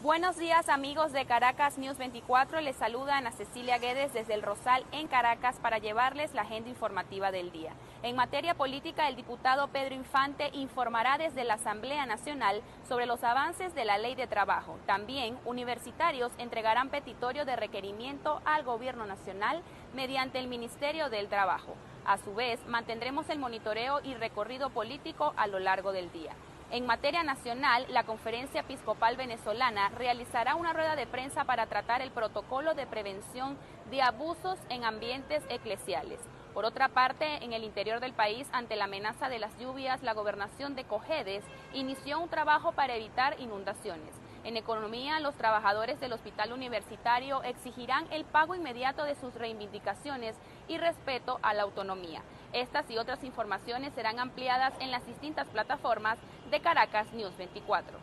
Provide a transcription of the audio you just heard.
Buenos días amigos de Caracas News 24, les saluda Ana Cecilia Guedes desde el Rosal en Caracas para llevarles la agenda informativa del día. En materia política, el diputado Pedro Infante informará desde la Asamblea Nacional sobre los avances de la ley de trabajo. También universitarios entregarán petitorio de requerimiento al gobierno nacional mediante el Ministerio del Trabajo. A su vez, mantendremos el monitoreo y recorrido político a lo largo del día. En materia nacional, la Conferencia Episcopal Venezolana realizará una rueda de prensa para tratar el protocolo de prevención de abusos en ambientes eclesiales. Por otra parte, en el interior del país, ante la amenaza de las lluvias, la gobernación de Cojedes inició un trabajo para evitar inundaciones. En economía, los trabajadores del hospital universitario exigirán el pago inmediato de sus reivindicaciones y respeto a la autonomía. Estas y otras informaciones serán ampliadas en las distintas plataformas de Caracas News 24.